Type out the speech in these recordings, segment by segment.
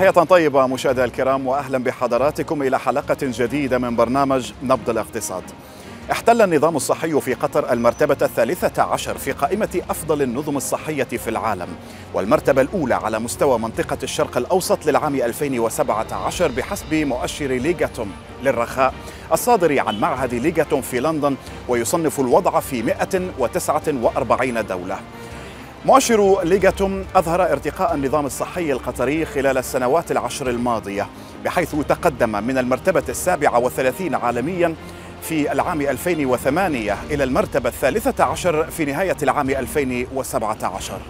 تحية طيبة مشاهدينا الكرام واهلا بحضراتكم إلى حلقة جديدة من برنامج نبض الاقتصاد. احتل النظام الصحي في قطر المرتبة الثالثة عشر في قائمة أفضل النظم الصحية في العالم والمرتبة الأولى على مستوى منطقة الشرق الأوسط للعام 2017 بحسب مؤشر ليغاتوم للرخاء الصادر عن معهد ليغاتوم في لندن ويصنف الوضع في 149 دولة مؤشر ليغاتوم أظهر ارتقاء النظام الصحي القطري خلال السنوات العشر الماضية بحيث تقدم من المرتبة السابعة والثلاثين عالميا في العام 2008 إلى المرتبة الثالثة عشر في نهاية العام 2017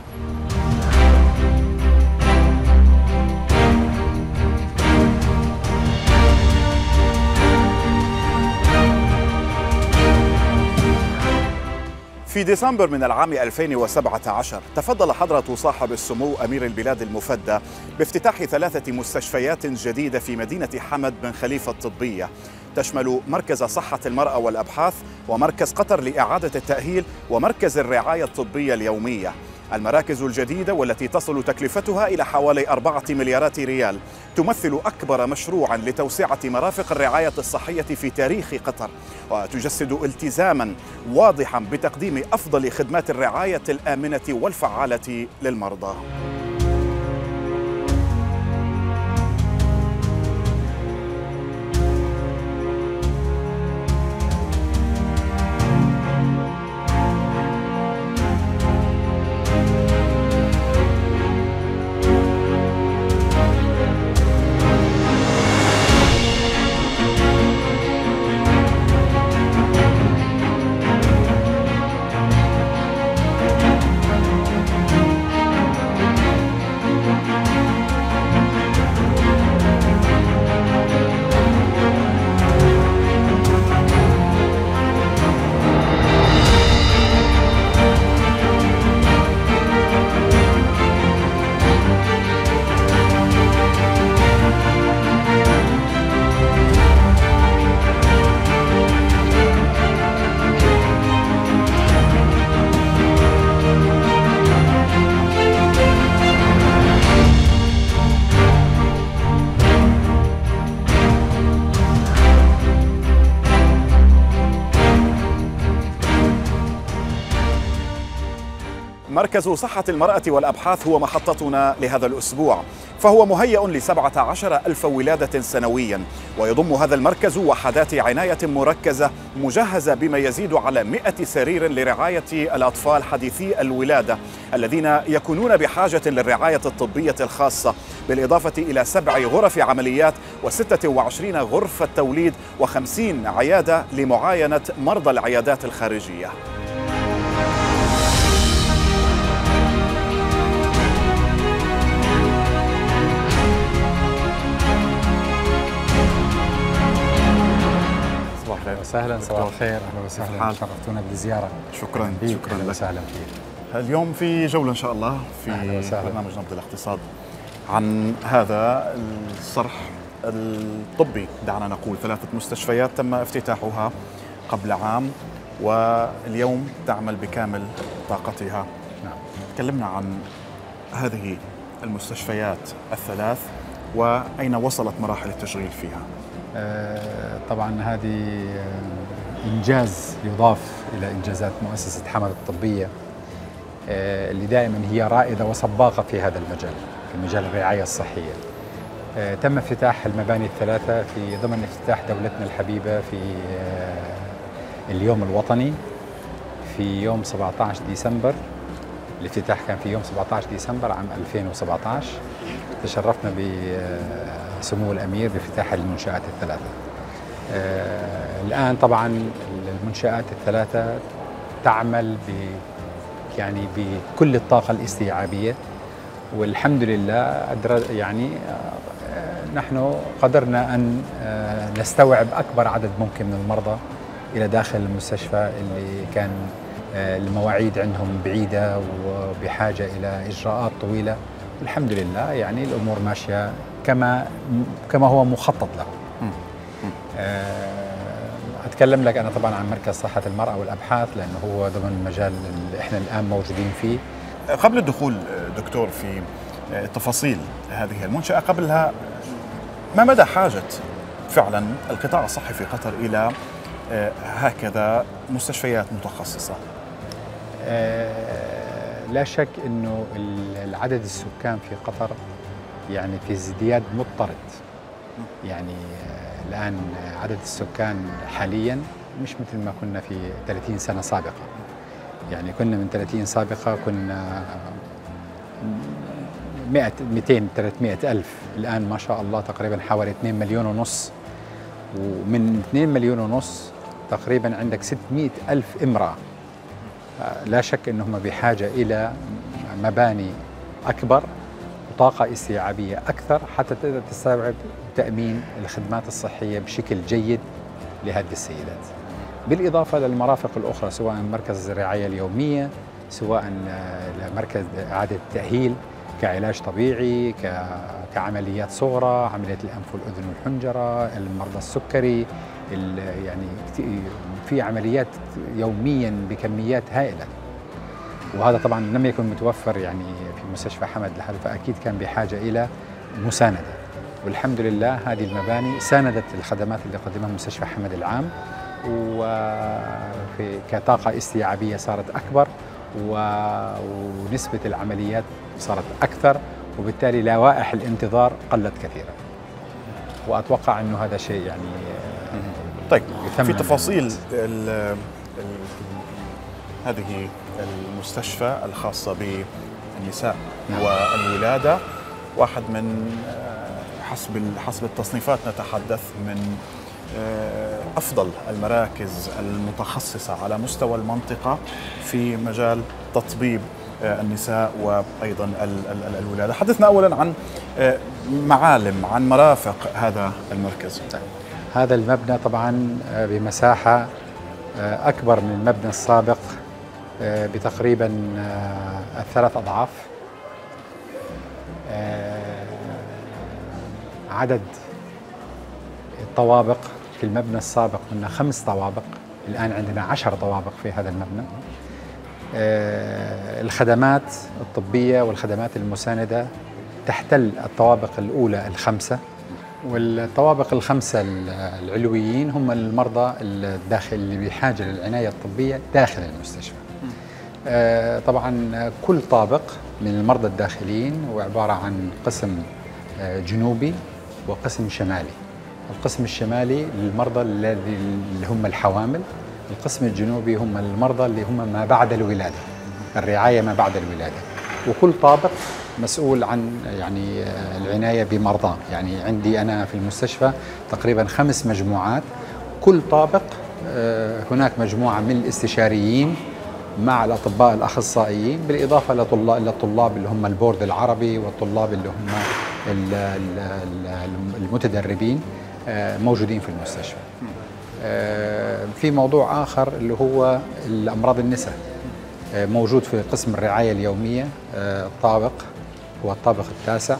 في ديسمبر من العام 2017 تفضل حضرة صاحب السمو أمير البلاد المفدى بافتتاح ثلاثة مستشفيات جديدة في مدينة حمد بن خليفة الطبية تشمل مركز صحة المرأة والأبحاث ومركز قطر لإعادة التأهيل ومركز الرعاية الطبية اليومية. المراكز الجديدة والتي تصل تكلفتها إلى حوالي أربعة مليارات ريال تمثل أكبر مشروع لتوسعة مرافق الرعاية الصحية في تاريخ قطر وتجسد التزاما واضحا بتقديم أفضل خدمات الرعاية الآمنة والفعالة للمرضى. مركز صحة المرأة والأبحاث هو محطتنا لهذا الأسبوع. فهو مهيأ لسبعة عشر ألف ولادة سنويا ويضم هذا المركز وحدات عناية مركزة مجهزة بما يزيد على مئة سرير لرعاية الأطفال حديثي الولادة الذين يكونون بحاجة للرعاية الطبية الخاصة بالإضافة إلى سبع غرف عمليات وستة وعشرين غرفة توليد وخمسين عيادة لمعاينة مرضى العيادات الخارجية. الخير وسهلا صباح الخير. أهلا وسهلا؟ شرفتونا بالزيارة. شكرا. شكرا أهلا لك. وسهلا فيك. اليوم في جولة إن شاء الله في. برنامج نبض الاقتصاد. عن هذا الصرح الطبي دعنا نقول ثلاثة مستشفيات تم افتتاحها قبل عام واليوم تعمل بكامل طاقتها. نعم. تكلمنا عن هذه المستشفيات الثلاث وأين وصلت مراحل التشغيل فيها؟ طبعا هذه آه، إنجاز يضاف إلى إنجازات مؤسسة حمد الطبية آه، اللي دائما هي رائدة وسباقه في هذا المجال في مجال الرعاية الصحية. آه، تم افتتاح المباني الثلاثة في ضمن افتتاح دولتنا الحبيبة في آه، اليوم الوطني في يوم 17 ديسمبر. الافتتاح كان في يوم 17 ديسمبر عام 2017 تشرفنا بسمو الأمير بافتتاح المنشآت الثلاثة. آه، الآن طبعا المنشآت الثلاثة تعمل ب يعني بكل الطاقة الاستيعابية والحمد لله يعني آه، نحن قدرنا أن آه، نستوعب أكبر عدد ممكن من المرضى إلى داخل المستشفى اللي كان المواعيد عندهم بعيدة وبحاجة إلى إجراءات طويلة الحمد لله يعني الأمور ماشية كما كما هو مخطط له. أتكلم لك أنا طبعا عن مركز صحة المرأة والأبحاث لأنه هو ضمن المجال اللي إحنا الآن موجودين فيه. قبل الدخول دكتور في تفاصيل هذه المنشأة قبلها ما مدى حاجة فعلا القطاع الصحي في قطر إلى آه، هكذا مستشفيات متخصصة؟ آه، لا شك أنه العدد السكان في قطر يعني في ازدياد مضطرد. يعني آه، الآن عدد السكان حاليا مش مثل ما كنا في 30 سنة سابقة. يعني كنا من 30 سابقة كنا 100 200 300 ألف. الآن ما شاء الله تقريبا حوالي 2 مليون ونص. ومن 2 مليون ونص تقريبا عندك 600 ألف امرأة. لا شك أنهم بحاجة إلى مباني أكبر وطاقة استيعابية أكثر حتى تقدر تستوعب تأمين الخدمات الصحية بشكل جيد لهذه السيدات. بالإضافة للمرافق الأخرى سواء مركز الرعاية اليومية سواء مركز إعادة التأهيل كعلاج طبيعي كعمليات صغرى عملية الأنف والأذن والحنجرة المرضى السكري يعني في عمليات يوميا بكميات هائلة. وهذا طبعا لم يكن متوفر يعني في مستشفى حمد لحد فأكيد كان بحاجة إلى مساندة. والحمد لله هذه المباني ساندت الخدمات اللي قدمها مستشفى حمد العام وفي كطاقة استيعابية صارت أكبر ونسبة العمليات صارت أكثر وبالتالي لوائح الانتظار قلت كثيرا. وأتوقع أنه هذا شيء يعني طيب في تفاصيل ال ال هذه المستشفى الخاصة بالنساء. والولادة واحد من حسب حسب التصنيفات نتحدث من آه، أفضل المراكز المتخصصة على مستوى المنطقة في مجال تطبيب آه، النساء وأيضا الولادة. حدثنا اولا عن آه، معالم عن مرافق هذا المركز. هذا المبنى طبعا بمساحة أكبر من المبنى السابق بتقريبا ثلاث أضعاف. عدد الطوابق في المبنى السابق كنا خمس طوابق الآن عندنا عشر طوابق في هذا المبنى آه، الخدمات الطبية والخدمات المساندة تحتل الطوابق الأولى الخمسة والطوابق الخمسة العلويين هم المرضى الداخل اللي بحاجة للعناية الطبية داخل المستشفى آه، طبعا كل طابق من المرضى الداخليين هو عبارة عن قسم آه، جنوبي وقسم شمالي. القسم الشمالي للمرضى اللي هم الحوامل القسم الجنوبي هم المرضى اللي هم ما بعد الولادة الرعاية ما بعد الولادة. وكل طابق مسؤول عن يعني العناية بمرضى. يعني عندي أنا في المستشفى تقريبا خمس مجموعات. كل طابق آه، هناك مجموعة من الاستشاريين مع الأطباء الأخصائيين بالإضافة لطلاب للطلاب اللي هم البورد العربي والطلاب اللي هم المتدربين آه، موجودين في المستشفى. آه، في موضوع آخر اللي هو الأمراض النساء. آه، موجود في قسم الرعاية اليومية الطابق هو الطابق التاسع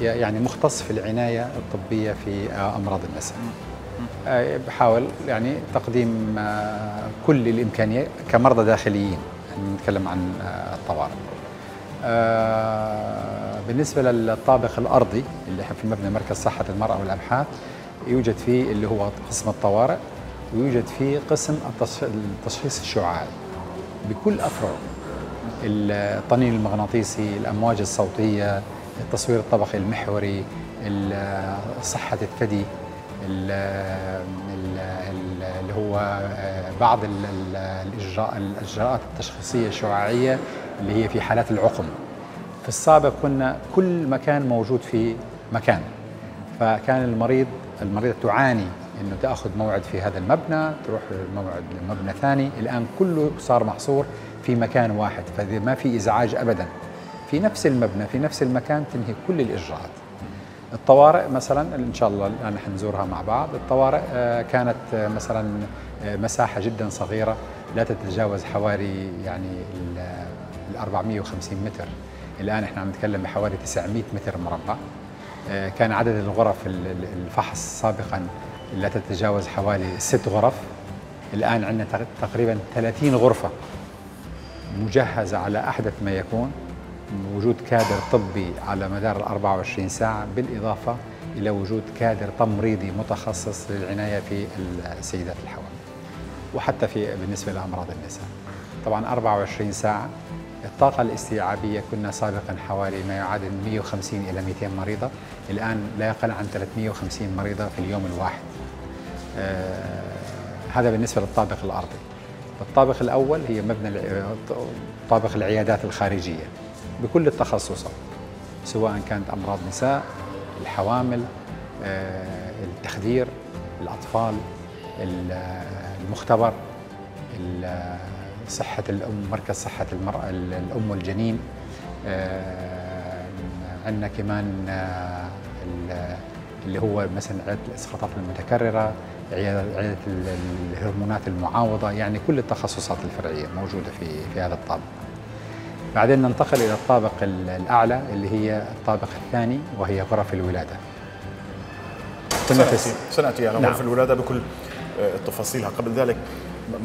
يعني مختص في العناية الطبية في أمراض النساء. بحاول يعني تقديم كل الإمكانيات كمرضى داخليين يعني نتكلم عن الطوارئ. بالنسبة للطابق الأرضي اللي في مبنى مركز صحة المرأة والأبحاث يوجد فيه اللي هو قسم الطوارئ ويوجد فيه قسم التشخيص الشعاعي. بكل أفرعه الطنين المغناطيسي الأمواج الصوتية التصوير الطبقي المحوري صحة الثدي اللي هو بعض الإجراء الإجراءات التشخيصية الشعاعية اللي هي في حالات العقم. في السابق كنا كل مكان موجود في مكان. فكان المريض المريض تعاني إنه تأخذ موعد في هذا المبنى تروح موعد لمبنى ثاني. الآن كله صار محصور في مكان واحد. فما ما في إزعاج ابدا. في نفس المبنى في نفس المكان تنهي كل الإجراءات. الطوارئ مثلا إن شاء الله الآن حنزورها مع بعض. الطوارئ آه، كانت آه، مثلا آه، مساحة جدا صغيرة لا تتجاوز حوالي يعني ال 450 متر. الآن إحنا عم نتكلم بحوالي 900 متر مربع. كان عدد الغرف الفحص سابقا لا تتجاوز حوالي ست غرف. الآن عندنا تقريبا 30 غرفة مجهزة على أحدث ما يكون. وجود كادر طبي على مدار ال 24 ساعة بالإضافة إلى وجود كادر تمريضي متخصص للعناية في السيدات الحوامل وحتى في بالنسبة لأمراض النساء. طبعا 24 ساعة الطاقة الاستيعابية كنا سابقا حوالي ما يعادل 150 إلى 200 مريضة الآن لا يقل عن 350 مريضة في اليوم الواحد. آه هذا بالنسبة للطابق الأرضي. الطابق الأول هي مبنى طابق العيادات الخارجية. بكل التخصصات سواء كانت أمراض نساء الحوامل آه، التخدير الأطفال المختبر صحة الأم مركز صحة المرأة الأم والجنين آه، عندنا كمان آه، اللي هو مثلا عيادة الإسقاطات المتكررة عياده الهرمونات المعاوضة يعني كل التخصصات الفرعية موجودة في في هذا الطابق. بعدين ننتقل إلى الطابق الأعلى اللي هي الطابق الثاني وهي غرف الولادة. سنأتي, سنأتي على نعم. غرف الولادة بكل آه، تفاصيلها قبل ذلك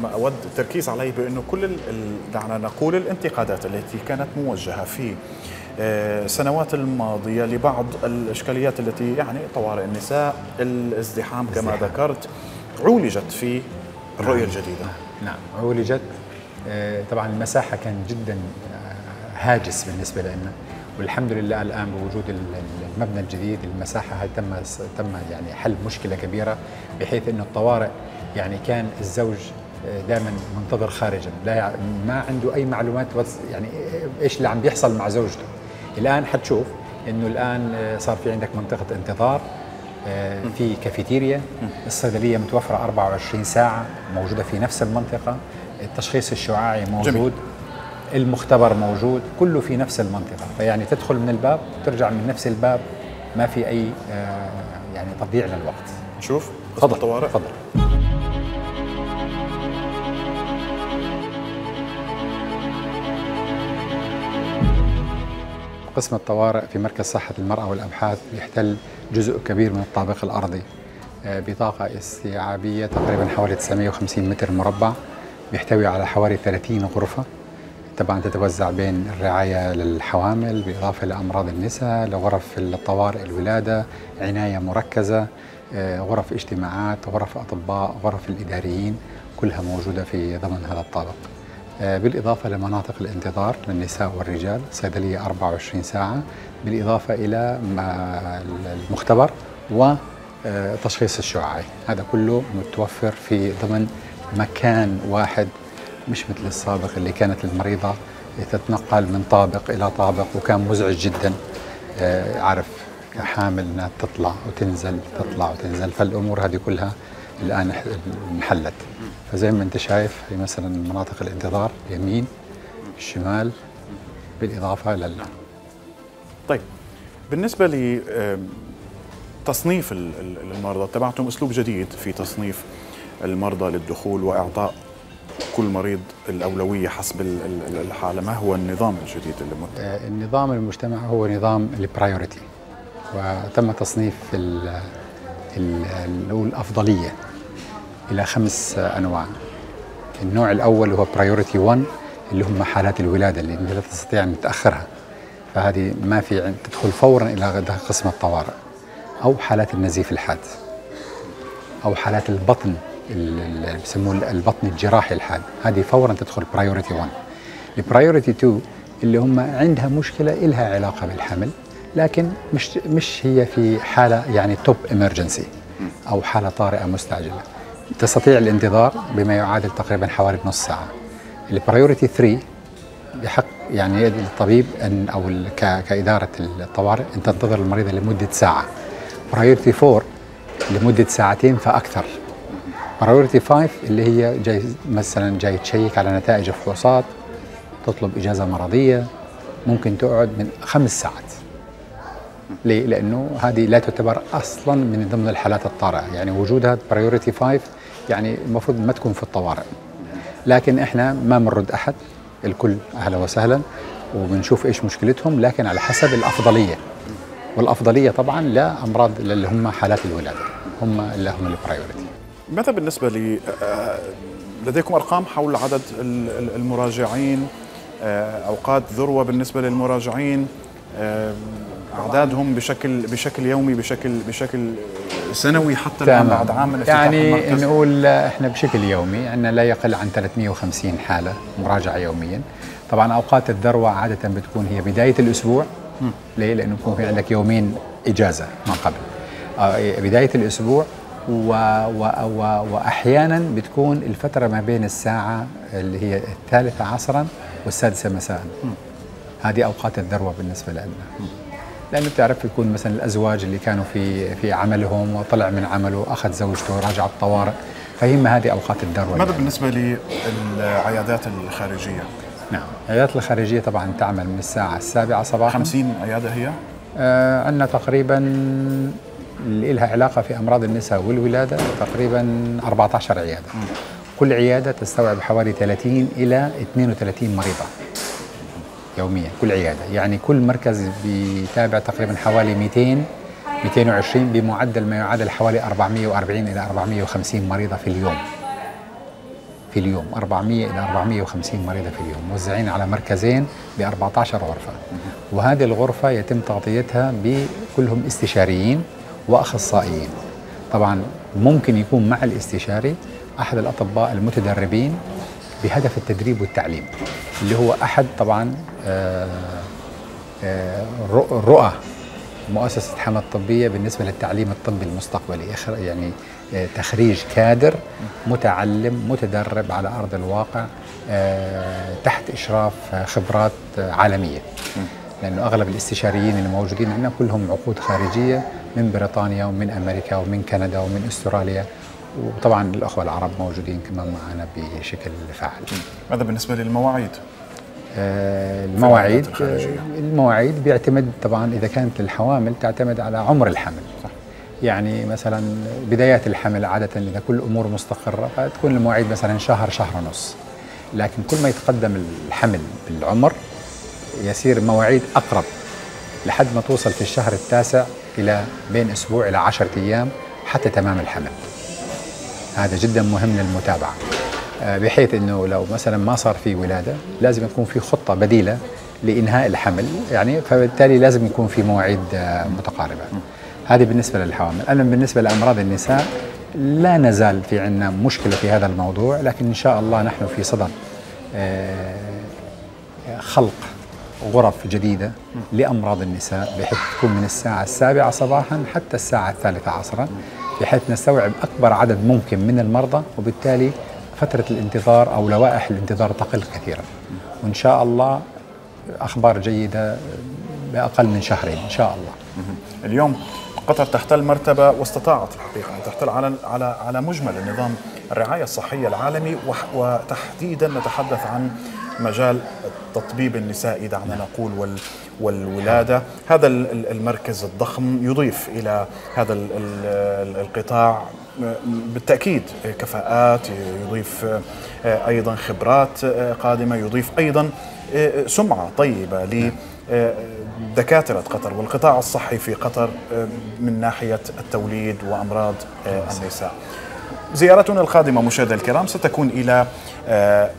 ما أود التركيز عليه بأنه كل دعنا نقول الانتقادات التي كانت موجهة في السنوات آه، الماضية لبعض الإشكاليات التي يعني طوارئ النساء الازدحام كما ذكرت عولجت في الرؤية نعم. الجديدة. نعم. عولجت. آه، طبعا المساحة كان جدا هاجس بالنسبة لنا. والحمد لله الآن بوجود المبنى الجديد المساحة هاي تم تم يعني حل مشكلة كبيرة بحيث إنه الطوارئ يعني كان الزوج آه، دائما منتظر خارجا. لا ما عنده أي معلومات يعني إيش اللي عم بيحصل مع زوجته. الآن حتشوف إنه الآن آه، صار في عندك منطقة انتظار آه، في كافيتيريا. الصيدلية متوفرة 24 ساعة موجودة في نفس المنطقة. التشخيص الشعاعي موجود. جميل. المختبر موجود كله في نفس المنطقة. فيعني تدخل من الباب وترجع من نفس الباب ما في أي آه، يعني تضييع للوقت. نشوف. تفضل طوارئ. تفضل. قسم الطوارئ في مركز صحة المرأة والأبحاث يحتل جزء كبير من الطابق الأرضي آه، بطاقة استيعابية تقريبا حوالي 950 متر مربع بيحتوي على حوالي 30 غرفة. طبعا تتوزع بين الرعاية للحوامل بالإضافة لأمراض النساء لغرف الطوارئ الولادة عناية مركزة آه، غرف اجتماعات غرف أطباء غرف الإداريين كلها موجودة في ضمن هذا الطابق. آه، بالإضافة لمناطق الانتظار للنساء والرجال صيدلية 24 ساعة بالإضافة إلى المختبر وتشخيص الشعاعي هذا كله متوفر في ضمن مكان واحد مش مثل السابق اللي كانت المريضة تتنقل من طابق إلى طابق وكان مزعج جدا. آه، عارف حامل إنها تطلع وتنزل تطلع وتنزل. فالأمور هذه كلها الآن انحلت. فزي ما أنت شايف هي مثلا مناطق الانتظار يمين الشمال بالإضافة لل طيب بالنسبة لتصنيف المرضى اتبعتم أسلوب جديد في تصنيف المرضى للدخول وإعطاء كل مريض الأولوية حسب الحالة. ما هو النظام الجديد اللي مت... آه، النظام المجتمع هو نظام البرايورتي وتم تصنيف الأفضلية إلى خمس أنواع. النوع الأول هو priority 1 اللي هم حالات الولادة اللي لا تستطيع أن تأخرها فهذه ما في تدخل فورا إلى قسم الطوارئ. أو حالات النزيف الحاد. أو حالات البطن. بسموه البطن الجراحي الحاد. هذه فورا تدخل priority 1 ال priority 2 اللي هم عندها مشكلة إلها علاقة بالحمل لكن مش مش هي في حالة يعني top emergency أو حالة طارئة مستعجلة. تستطيع الانتظار بما يعادل تقريبا حوالي نص ساعة. ال priority 3 بحق يعني الطبيب ان أو كإدارة الطوارئ أن تنتظر المريضه لمدة ساعة. priority 4 لمدة ساعتين فأكثر. priority 5 اللي هي جاي مثلا جاي تشيك على نتائج فحوصات تطلب إجازة مرضية ممكن تقعد من خمس ساعات ليه؟ لأنه هذه لا تعتبر أصلا من ضمن الحالات الطارئة، يعني وجودها برايورتي 5 يعني المفروض ما تكون في الطوارئ. لكن إحنا ما بنرد أحد الكل أهلا وسهلا وبنشوف إيش مشكلتهم لكن على حسب الأفضلية. والأفضلية طبعا لامراض اللي هم حالات الولادة، هم اللي هم البرايورتي. ماذا بالنسبة ل لديكم أرقام حول عدد المراجعين؟ أوقات ذروة بالنسبة للمراجعين أعدادهم بشكل بشكل يومي بشكل بشكل سنوي حتى الآن بعد عام يعني نقول إحنا بشكل يومي عندنا لا يقل عن 350 حالة مراجعة يوميا. طبعا أوقات الذروة عادة بتكون هي بداية الأسبوع. ليه؟ لأنه بيكون في عندك يومين إجازة ما قبل. بداية الأسبوع و و و وأحيانا بتكون الفترة ما بين الساعة اللي هي الثالثة عصرا والسادسة مساء. هذه أوقات الذروة بالنسبة لنا. لأنه بتعرف يكون مثلا الأزواج اللي كانوا في في عملهم وطلع من عمله اخذ زوجته راجع الطوارئ فهم هذه أوقات الذروة ماذا بالنسبة للعيادات الخارجية؟ نعم. العيادات الخارجية طبعا تعمل من الساعة السابعة صباحا. 50 عيادة هي؟ آه عندنا تقريبا اللي لها علاقة في أمراض النساء والولادة تقريبا 14 عيادة. كل عيادة تستوعب حوالي 30 إلى 32 مريضة يوميا كل عيادة. يعني كل مركز بيتابع تقريبا حوالي 200 220 بمعدل ما يعادل حوالي 440 إلى 450 مريضة في اليوم. في اليوم 400 إلى 450 مريضة في اليوم موزعين على مركزين ب 14 غرفه وهذه الغرفة يتم تغطيتها بكلهم استشاريين وأخصائيين. طبعا ممكن يكون مع الاستشاري أحد الأطباء المتدربين بهدف التدريب والتعليم اللي هو أحد طبعا رؤى مؤسسة حمى الطبية بالنسبة للتعليم الطبي المستقبلي يعني تخريج كادر متعلم متدرب على أرض الواقع تحت إشراف خبرات عالمية. لأنه أغلب الاستشاريين اللي موجودين عندنا كلهم عقود خارجية من بريطانيا ومن أمريكا ومن كندا ومن أستراليا. وطبعا الأخوة العرب موجودين كمان معنا بشكل فعال. ماذا بالنسبة للمواعيد؟ آه المواعيد المواعيد بيعتمد طبعا إذا كانت الحوامل تعتمد على عمر الحمل. صح. يعني مثلا بدايات الحمل عادة إذا كل الأمور مستقرة فتكون المواعيد مثلا شهر شهر ونص. لكن كل ما يتقدم الحمل بالعمر يصير مواعيد أقرب لحد ما توصل في الشهر التاسع إلى بين أسبوع إلى 10 أيام حتى تمام الحمل. هذا جدا مهم للمتابعة. بحيث إنه لو مثلا ما صار في ولادة لازم يكون في خطة بديلة لإنهاء الحمل يعني فبالتالي لازم يكون في مواعيد متقاربة. هذه بالنسبة للحوامل. اما بالنسبة لأمراض النساء لا نزال في عندنا مشكلة في هذا الموضوع لكن إن شاء الله نحن في صدد خلق غرف جديدة لأمراض النساء بحيث تكون من الساعة السابعة صباحا حتى الساعة الثالثة عصرا بحيث نستوعب أكبر عدد ممكن من المرضى وبالتالي فترة الانتظار أو لوائح الانتظار تقل كثيرا. وإن شاء الله أخبار جيدة بأقل من شهرين إن شاء الله. اليوم قطر تحتل مرتبة واستطاعت الحقيقة أن تحتل على على على مجمل النظام الرعاية الصحية العالمي وتحديدا نتحدث عن مجال التطبيب النسائي دعنا نقول وال والولادة. هذا المركز الضخم يضيف إلى هذا القطاع بالتأكيد. كفاءات يضيف أيضا خبرات قادمة يضيف أيضا سمعة طيبة لدكاترة قطر والقطاع الصحي في قطر من ناحية التوليد وأمراض النساء. زيارتنا القادمة مشاهدينا الكرام ستكون إلى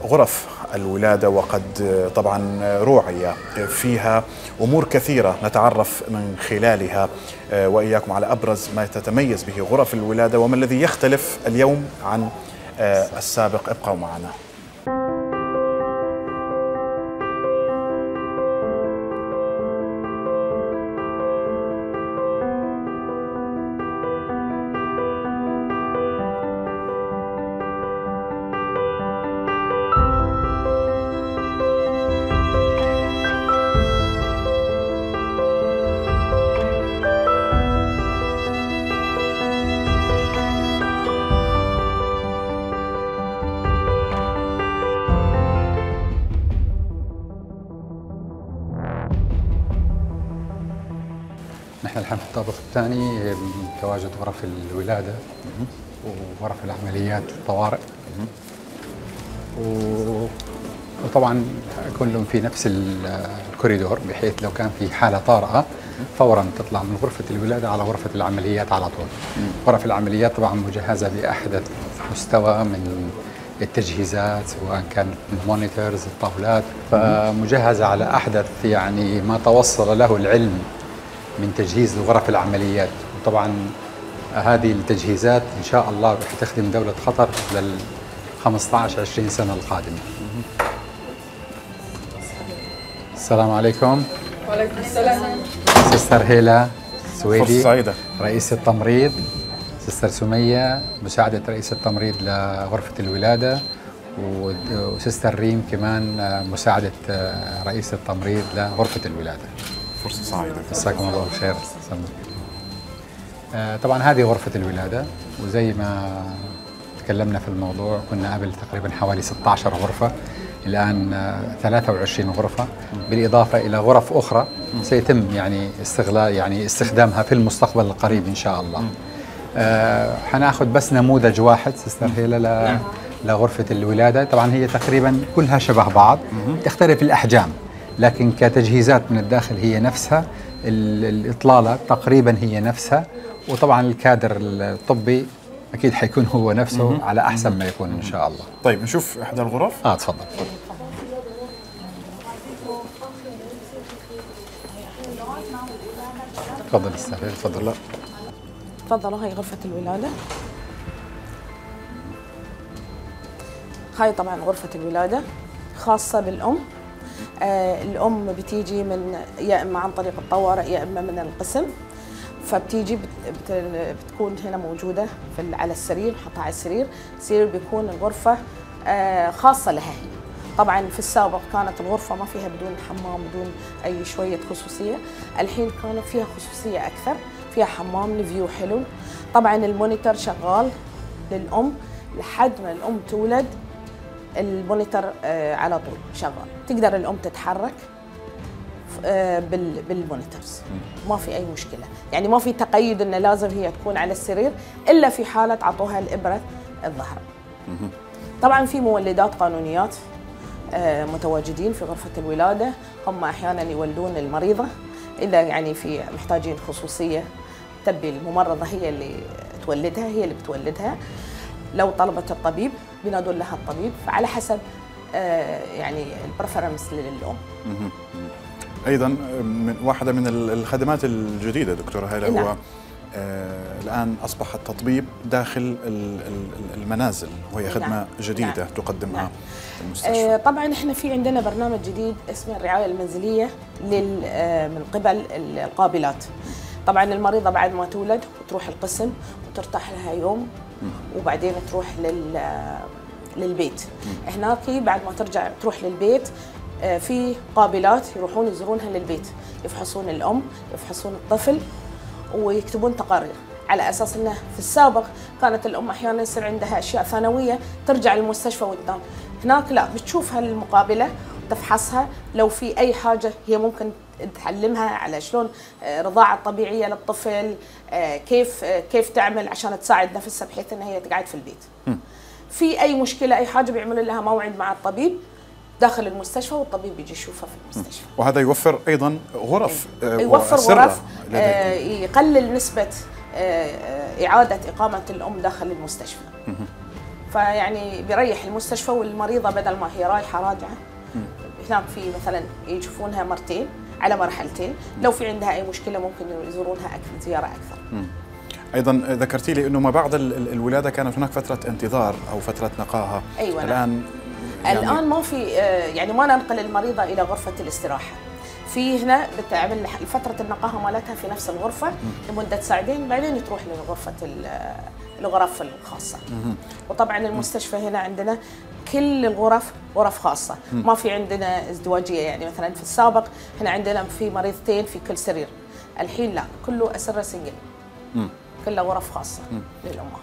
غرف الولادة وقد طبعا روعي فيها أمور كثيرة نتعرف من خلالها. وإياكم على أبرز ما تتميز به غرف الولادة وما الذي يختلف اليوم عن السابق. ابقوا معنا. غرف الولادة وغرف العمليات الطوارئ و... وطبعا كلهم في نفس الكوريدور بحيث لو كان في حالة طارئة فورا تطلع من غرفة الولادة على غرفة العمليات على طول. غرف العمليات طبعا مجهزة باحدث مستوى من التجهيزات سواء كانت المونيتورز الطاولات. فمجهزة على أحدث يعني ما توصل له العلم من تجهيز غرف العمليات. وطبعا هذه التجهيزات إن شاء الله رح تخدم دولة قطر لل 15 20 سنة القادمة. السلام عليكم. وعليكم السلام. سستر هيلا سويدي فرصة سعيدة. رئيس التمريض. سستر سمية مساعدة رئيس التمريض لغرفة الولادة. وسستر ريم كمان مساعدة رئيس التمريض لغرفة الولادة. فرصة سعيدة. مساكم الله بالخير. آه، طبعا هذه غرفة الولادة وزي ما تكلمنا في الموضوع كنا قبل تقريبا حوالي 16 غرفة الآن آه، 23 غرفة بالإضافة إلى غرف أخرى سيتم يعني استغلال يعني استخدامها في المستقبل القريب إن شاء الله. آه، حناخذ بس نموذج واحد سستر هيلا ل- لغرفة الولادة. طبعا هي تقريبا كلها شبه بعض تختلف الأحجام لكن كتجهيزات من الداخل هي نفسها ال- الإطلالة تقريبا هي نفسها. وطبعا الكادر الطبي أكيد حيكون هو نفسه على أحسن ما يكون إن شاء الله. طيب نشوف إحدى الغرف. آه تفضل. تفضل أستاذ تفضل. لا تفضلوا هاي غرفة الولادة. هاي طبعا غرفة الولادة خاصة بالأم. آه الأم بتيجي من يا إما عن طريق الطوارئ يا إما من القسم. فبتيجي بت بت بتكون هنا موجودة في على السرير نحطها على السرير. السرير بيكون الغرفة آه خاصة لها. هي طبعا في السابق كانت الغرفة ما فيها بدون حمام بدون أي شوية خصوصية. الحين كانت فيها خصوصية أكثر فيها حمام ال view حلو. طبعا ال monitor شغال للأم. لحد ما الأم تولد ال monitor آه، على طول شغال. تقدر الأم تتحرك. بال monitors. ما في أي مشكلة. يعني ما في تقيد إنه لازم هي تكون على السرير إلا في حالة عطوها الإبرة الظهر. طبعا في مولدات قانونيات آه، متواجدين في غرفة الولادة. هم أحيانا يولدون المريضة. الا يعني في محتاجين خصوصية تبي الممرضة هي اللي تولدها هي اللي بتولدها. لو طلبت الطبيب بينادون لها الطبيب. فعلى حسب آه، يعني البريفرنس للأم. أيضا من واحدة من ال- الخدمات الجديدة دكتورة نعم. هو آه الآن أصبح التطبيب داخل ال- ال- المنازل وهي خدمة نعم. جديدة نعم. تقدمها نعم. المستشفى آه، طبعا إحنا في عندنا برنامج جديد اسمه الرعاية المنزلية لل آه، من قبل ال- القابلات طبعا المريضة بعد ما تولد وتروح القسم وترتاح لها يوم وبعدين تروح لل آه، للبيت هناك بعد ما ترجع تروح للبيت في قابلات يروحون يزورونها للبيت. يفحصون الأم يفحصون الطفل ويكتبون تقارير على أساس إنه في السابق كانت الأم أحيانا يصير عندها أشياء ثانوية ترجع للمستشفى وتنام. هناك لا بتشوفها المقابله وتفحصها لو في أي حاجة هي ممكن تعلمها على شلون آه، رضاعة طبيعية للطفل آه، كيف آه، كيف تعمل عشان تساعد نفسها بحيث إنها هي تقعد في البيت. في أي مشكلة أي حاجة بيعملوا لها موعد مع الطبيب داخل المستشفى والطبيب بيجي يشوفها في المستشفى. وهذا يوفر أيضا غرف آه، يوفر غرف. آه، يقلل نسبة آه، إعادة إقامة الأم داخل المستشفى. فيعني بيريح المستشفى والمريضة بدل ما هي رايحة راجعة. هناك في مثلا يشوفونها مرتين على مرحلتين. لو في عندها أي مشكلة ممكن يزورونها أكثر زيارة أكثر. أيضا ذكرتي لي إنه ما بعد ال- ال- الولادة كانت هناك فترة انتظار أو فترة نقاهة. أيوة، نعم. الان يعني الآن ما في آه، يعني ما ننقل المريضة إلى غرفة الاستراحة. في هنا بتعمل فترة النقاهة مالتها في نفس الغرفة لمدة ساعتين بعدين تروح لغرفه ال- الغرف الخاصة. وطبعا المستشفى هنا عندنا كل الغرف غرف خاصة. ما في عندنا ازدواجية يعني مثلا في السابق هنا عندنا في مريضتين في كل سرير. الحين لا كله أسرة سنجل كلها غرف خاصة للأمهات.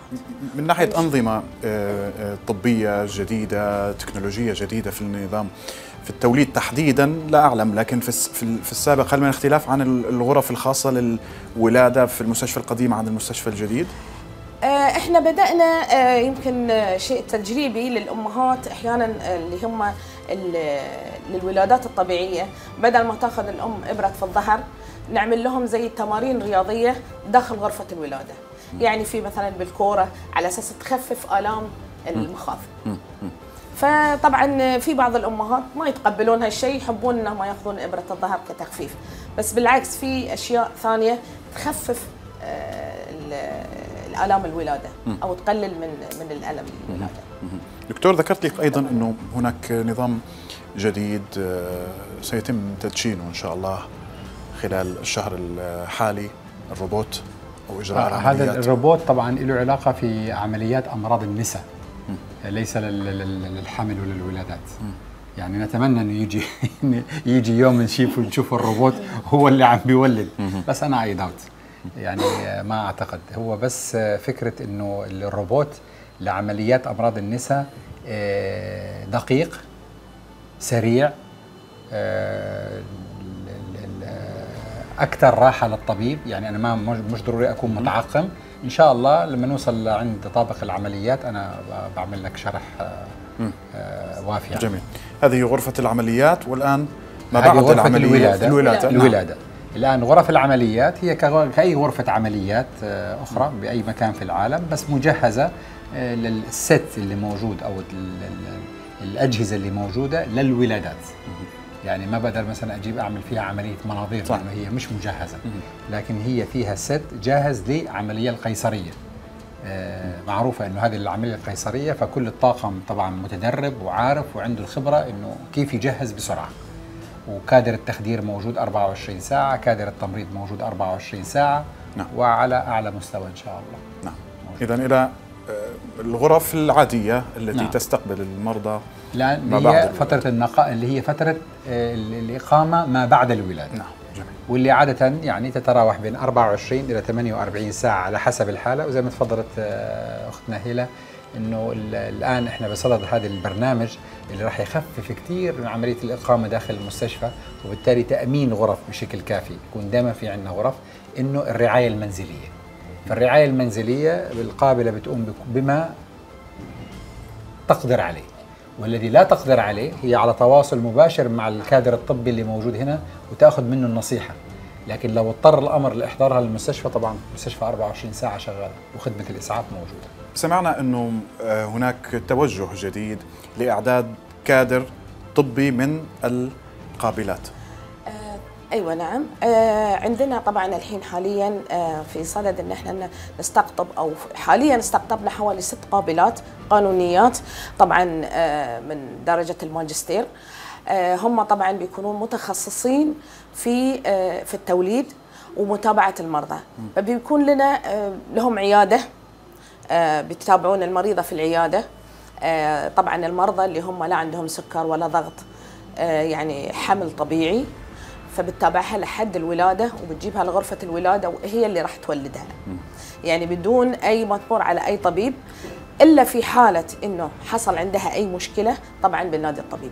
من ناحية أنظمة آه، آه، طبية جديدة تكنولوجية جديدة في النظام في التوليد تحديدا لا أعلم لكن في في السابق هل من اختلاف عن الغرف الخاصة للولادة في المستشفى القديم عن المستشفى الجديد؟ آه، إحنا بدأنا يمكن شيء تجريبي للأمهات أحيانا اللي هم للولادات الطبيعية. بدل ما تأخذ الأم إبرة في الظهر نعمل لهم زي تمارين رياضية داخل غرفة الولادة. يعني في مثلا بالكورة على أساس تخفف آلام المخاض فطبعا في بعض الأمهات ما يتقبلون هالشيء يحبون إنهم يأخذون إبرة الظهر كتخفيف. بس بالعكس في أشياء ثانية تخفف آه، الآلام الولادة أو تقلل من من الألم الولادة. دكتور ذكرت لك أيضا إنه هناك نظام جديد آه، سيتم تدشينه إن شاء الله. خلال الشهر الحالي الروبوت أو إجراء آه العمليات هذا الروبوت طبعا له علاقة في عمليات أمراض النساء. ليس للحمل ولا يعني نتمنى إنه يجي يجي يوم نشوف نشوف الروبوت هو اللي عم بيولد. بس أنا اي داوت يعني ما أعتقد. هو بس فكرة إنه الروبوت لعمليات أمراض النساء آه، دقيق سريع آه، أكثر راحة للطبيب. يعني أنا ما مش ضروري أكون متعقم. إن شاء الله لما نوصل عند طابق العمليات أنا بعمل لك شرح آه، وافي يعني. جميل. هذه غرفة العمليات والآن ما بعد العملية؟ الولادة. الولادة, الولادة. نعم. الآن غرف العمليات هي كأي غرفة عمليات آه، أخرى بأي مكان في العالم بس مجهزة آه، للست اللي موجود أو الأجهزة اللي موجودة للولادات. يعني ما بقدر مثلا أجيب أعمل فيها عملية مناظير صح. لأنه هي مش مجهزة. لكن هي فيها ست جاهز لعملية القيصرية. آه معروفة إنه هذه العملية القيصرية فكل الطاقم طبعا متدرب وعارف وعنده الخبرة إنه كيف يجهز بسرعة. وكادر التخدير موجود 24 ساعة كادر التمريض موجود 24 ساعة نعم. وعلى أعلى مستوى إن شاء الله. نعم. اذا إلى الغرف العادية التي نعم. تستقبل المرضى لا ما هي فترة النقاء اللي هي فترة آه، الإقامة ما بعد الولادة. نعم جميل. واللي عادة يعني تتراوح بين 24 إلى 48 ساعة على حسب الحالة. وزي ما تفضلت آه، أختنا هيلا إنه الآن إحنا بصدد هذا البرنامج اللي راح يخفف كثير من عملية الإقامة داخل المستشفى وبالتالي تأمين غرف بشكل كافي. يكون دائما في عندنا غرف إنه الرعاية المنزلية. فالرعاية المنزلية القابلة بتقوم بما تقدر عليه. والذي لا تقدر عليه هي على تواصل مباشر مع الكادر الطبي اللي موجود هنا وتأخذ منه النصيحة. لكن لو اضطر الأمر لإحضارها للمستشفى طبعا المستشفى 24 ساعة شغالة وخدمة الإسعاف موجودة. سمعنا إنه آه، هناك توجه جديد لإعداد كادر طبي من القابلات. أيوه نعم. آه عندنا طبعا الحين حاليا آه في صدد إن إحنا نستقطب أو حاليا استقطبنا حوالي ست قابلات قانونيات طبعا آه من درجة الماجستير. آه هم طبعا بيكونون متخصصين في آه في التوليد ومتابعة المرضى. فبيكون لنا آه لهم عيادة آه بيتابعون المريضة في العيادة. آه طبعا المرضى اللي هم لا عندهم سكر ولا ضغط آه يعني حمل طبيعي. فبتتابعها لحد الولادة وبتجيبها لغرفة الولادة وهي اللي راح تولدها. يعني بدون أي مطمور على أي طبيب إلا في حالة إنه حصل عندها أي مشكلة طبعا بنادي الطبيب.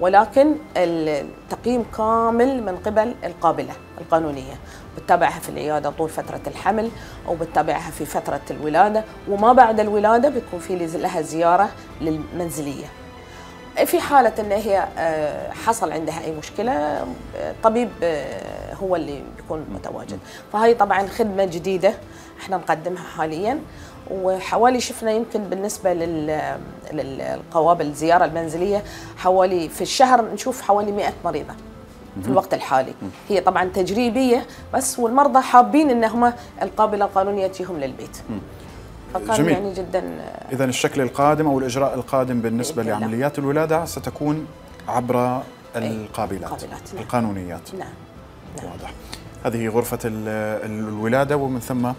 ولكن التقييم كامل من قبل القابلة القانونية. بتتابعها في العيادة طول فترة الحمل أو بتتابعها في فترة الولادة. وما بعد الولادة بيكون في لها زيارة للمنزلية. في حالة أن هي آه، حصل عندها أي مشكلة الطبيب آه، هو اللي بيكون متواجد. فهي طبعا خدمة جديدة إحنا نقدمها حاليا وحوالي شفنا يمكن بالنسبة للقوابل الزيارة المنزلية حوالي في الشهر نشوف حوالي 100 مريضة في الوقت الحالي. هي طبعا تجريبية بس والمرضى حابين أنهم القابلة القانونية تجيهم للبيت. فكان جميل. يعني جدا اذا الشكل القادم أو الإجراء القادم بالنسبة لعمليات الولادة ستكون عبر القابلات القابلات. نعم. القانونيات. نعم. نعم. واضح. هذه غرفة الولادة ومن ثم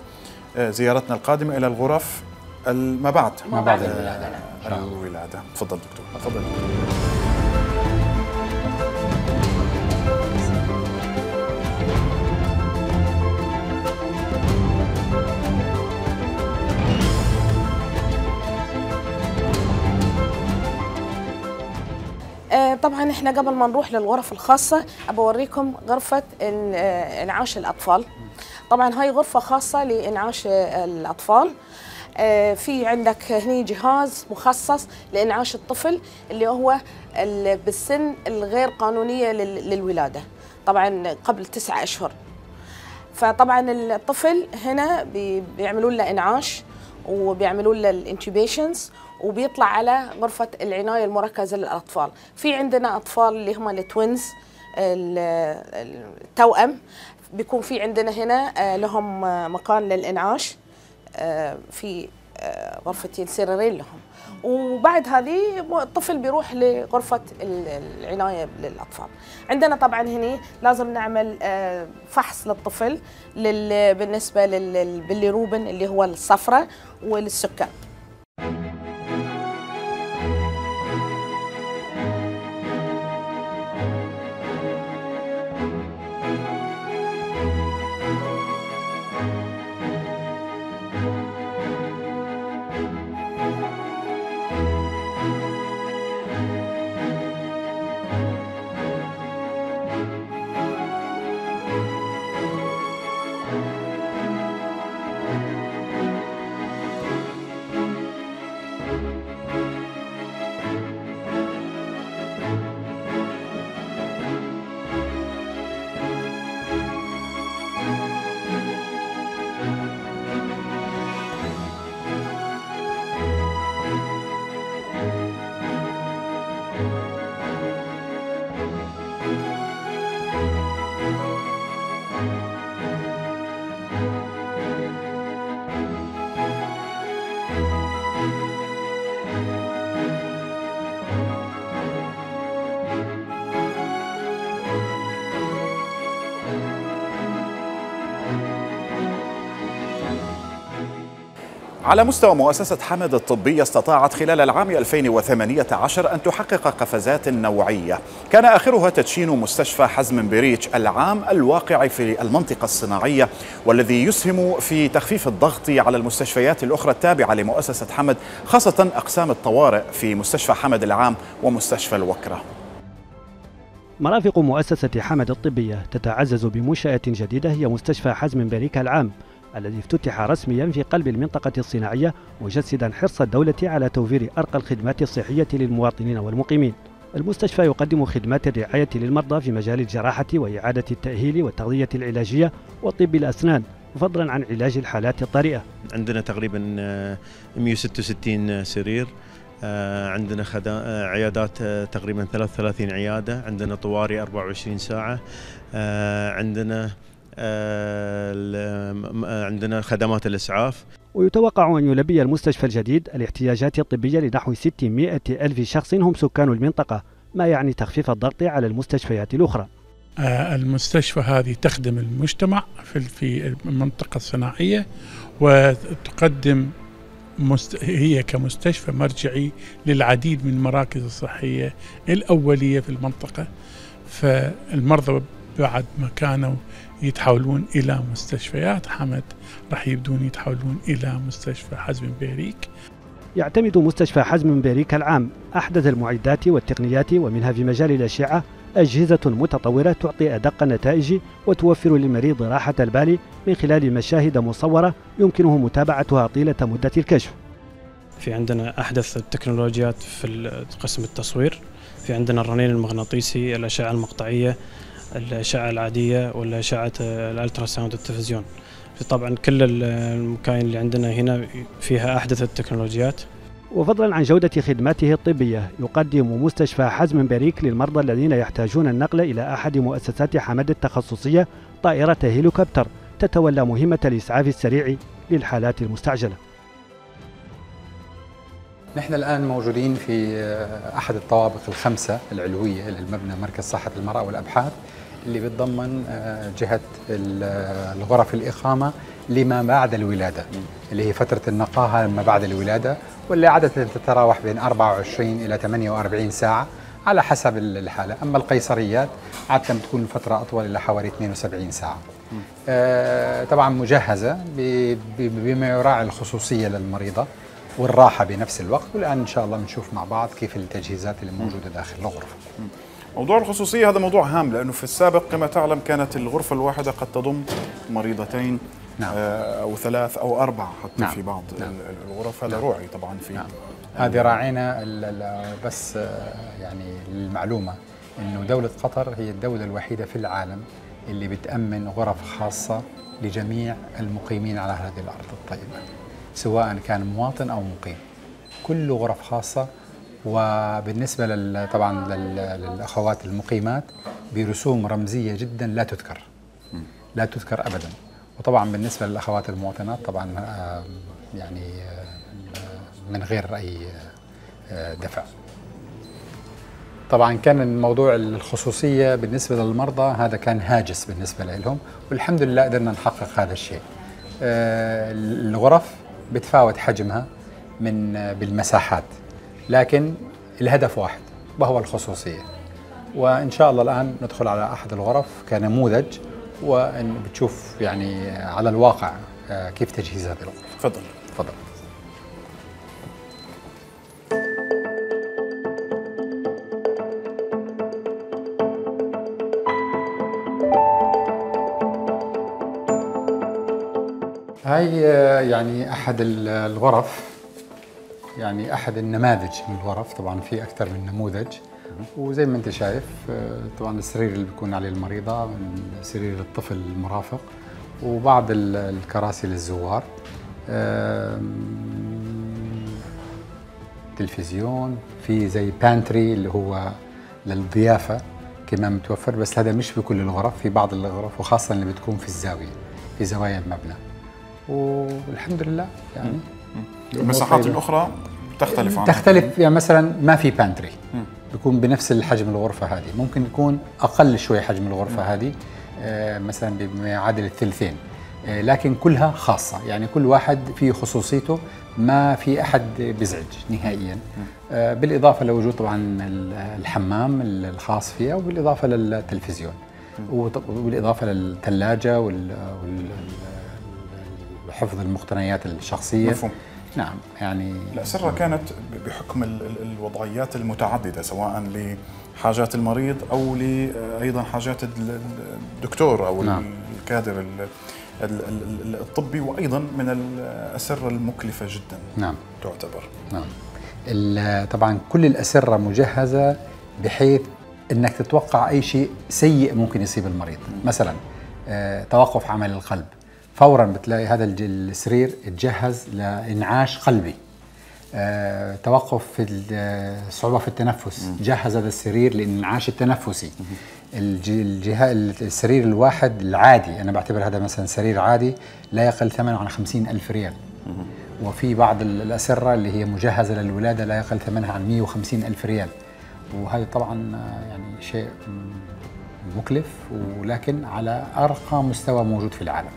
آه، زيارتنا القادمة إلى الغرف ما بعد؟ ما بعد الولادة الولادة. تفضل دكتور. تفضل. طبعا إحنا قبل ما نروح للغرف الخاصة أوريكم غرفة آه، إنعاش الأطفال. طبعا هاي غرفة خاصة لإنعاش الأطفال. آه، في عندك هني جهاز مخصص لإنعاش الطفل اللي هو ال- بالسن الغير قانونية لل- للولادة طبعا قبل تسعة أشهر. فطبعا الطفل هنا بي- بيعملوا له إنعاش وبيعملوا له ال intubations وبيطلع على غرفة العناية المركزة للأطفال. في عندنا أطفال اللي هم التوينز ال- التوأم. بيكون في عندنا هنا آه، لهم آه، مكان للإنعاش. آه، في غرفتين سريرين لهم. وبعد هذه الطفل بيروح لغرفة ال- العناية للأطفال. عندنا طبعا هنا لازم نعمل فحص للطفل لل- بالنسبة للبليروبين اللي هو الصفرة والسكر. على مستوى مؤسسة حمد الطبية استطاعت خلال العام 2018 أن تحقق قفزات نوعية. كان آخرها تدشين مستشفى حزم بريتش العام الواقع في المنطقة الصناعية والذي يسهم في تخفيف الضغط على المستشفيات الأخرى التابعة لمؤسسة حمد خاصة أقسام الطوارئ في مستشفى حمد العام ومستشفى الوكرة. مرافق مؤسسة حمد الطبية تتعزز بمنشأة جديدة هي مستشفى حزم باريكا العام. الذي افتتح رسميا في قلب المنطقة الصناعية مجسدا حرص الدولة على توفير أرقى الخدمات الصحية للمواطنين والمقيمين. المستشفى يقدم خدمات الرعاية للمرضى في مجال الجراحة وإعادة التأهيل والتغذية العلاجية وطب الأسنان فضلا عن علاج الحالات الطارئة. عندنا تقريبا آه، 166 سرير آه، عندنا. آه، عيادات آه، تقريبا 33 عيادة عندنا طوارئ 24 ساعة آه، عندنا آه، آه، عندنا خدمات الإسعاف. ويتوقع أن يلبي المستشفى الجديد الاحتياجات الطبية لنحو 600 ألف شخص هم سكان المنطقة ما يعني تخفيف الضغط على المستشفيات الأخرى. آه، المستشفى هذه تخدم المجتمع في في المنطقة الصناعية وتقدم مست... هي كمستشفى مرجعي للعديد من المراكز الصحية الأولية في المنطقة. فالمرضى بعد ما كانوا يتحولون إلى مستشفيات. حمد راح يبدون يتحولون إلى مستشفى حزم بيريك. يعتمد مستشفى حزم بيريك العام أحدث المعدات والتقنيات ومنها في مجال الأشعة أجهزة متطورة تعطي أدق النتائج وتوفر للمريض راحة البال من خلال مشاهد مصورة يمكنه متابعتها طيلة مدة الكشف. في عندنا أحدث التكنولوجيات في قسم التصوير. في عندنا الرنين المغناطيسي الأشعة المقطعية الأشعة العادية والأشعة ال ultrasound التلفزيون طبعا كل المكاين اللي عندنا هنا فيها أحدث التكنولوجيات. وفضلا عن جودة خدماته الطبية يقدم مستشفى حزم بريك للمرضى الذين يحتاجون النقل إلى أحد مؤسسات حمد التخصصية طائرة هيليكوبتر تتولى مهمة الإسعاف السريع للحالات المستعجلة. نحن الآن موجودين في أحد الطوابق الخمسة العلوية للمبنى مركز صحة المرأة والأبحاث اللي بتضمن جهة الغرف الإقامة لما بعد الولادة اللي هي فترة النقاهة ما بعد الولادة واللي عادة تتراوح بين 24 إلى 48 ساعة على حسب الحالة. أما القيصريات عادة بتكون فترة أطول إلى حوالي 72 ساعة. آه طبعا مجهزة بما يراعي الخصوصية للمريضة. والراحة بنفس الوقت والآن إن شاء الله بنشوف مع بعض كيف التجهيزات اللي موجودة داخل الغرفة موضوع الخصوصية هذا موضوع هام لأنه في السابق كما تعلم كانت الغرفة الواحدة قد تضم مريضتين نعم. آه، أو ثلاث أو أربع حتى نعم. في بعض نعم. ال- الغرف هذا راعي طبعا في نعم. هذه راعينا بس آه، يعني للمعلومة أنه دولة قطر هي الدولة الوحيدة في العالم اللي بتأمن غرف خاصة لجميع المقيمين على هذه الأرض الطيبة سواء كان مواطن أو مقيم. كل غرف خاصة وبالنسبة لل طبعا لل- للأخوات المقيمات برسوم رمزية جدا لا تذكر. لا تذكر أبدا. وطبعا بالنسبة للأخوات المواطنات طبعا آه، يعني آه، من غير أي آه، دفع. طبعا كان الموضوع الخصوصية بالنسبة للمرضى هذا كان هاجس بالنسبة لهم والحمد لله قدرنا نحقق هذا الشيء. الغرف بتفاوت حجمها من آه، بالمساحات. لكن الهدف واحد وهو الخصوصية. وإن شاء الله الآن ندخل على أحد الغرف كنموذج وإن بتشوف يعني على الواقع آه، كيف تجهيز هذه الغرفة. تفضل. تفضل. هاي آه، يعني أحد ال- الغرف يعني أحد النماذج من الغرف. طبعا في أكثر من نموذج. وزي ما أنت شايف آه، طبعا السرير اللي بيكون عليه المريضة سرير الطفل المرافق وبعض ال- الكراسي للزوار تلفزيون في زي pantry اللي هو للضيافة كمان متوفر. بس هذا مش بكل الغرف في بعض الغرف وخاصة اللي بتكون في الزاوية في زوايا المبنى. والحمد لله يعني المساحات طيبة. الأخرى تختلف عن تختلف يعني مثلا ما في pantry بيكون بنفس الحجم الغرفة هذه. ممكن يكون أقل شوي حجم الغرفة هذه آه، مثلا بما يعادل الثلثين. آه، لكن كلها خاصة. يعني كل واحد فيه خصوصيته ما في أحد بيزعج نهائيا. آه، بالإضافة لوجود طبعا ال- الحمام الخاص فيها وبالإضافة للتلفزيون. للثلاجة وال وال- حفظ المقتنيات الشخصية. مفهوم. نعم يعني الأسرة كانت بحكم ال- ال- الوضعيات المتعددة سواء لحاجات المريض أو أيضا حاجات ال- الدكتور أو نعم. الكادر ال- ال- ال- الطبي وأيضا من الأسرة المكلفة جدا. نعم. تعتبر. نعم. طبعا كل الأسرة مجهزة بحيث أنك تتوقع أي شيء سيء ممكن يصيب المريض. مثلا آه، توقف عمل القلب. فورا بتلاقي هذا السرير تجهز لإنعاش قلبي. آه، توقف في ال- صعوبة في التنفس. جهز هذا السرير للإنعاش التنفسي. الج- الجهة السرير الواحد العادي أنا بعتبر هذا مثلا سرير عادي لا يقل ثمنه عن خمسين ألف ريال. وفي بعض ال- الأسرة اللي هي مجهزة للولادة لا يقل ثمنها عن 150 ألف ريال. وهذا طبعا آه، يعني شيء مم، مكلف ولكن على أرقى مستوى موجود في العالم.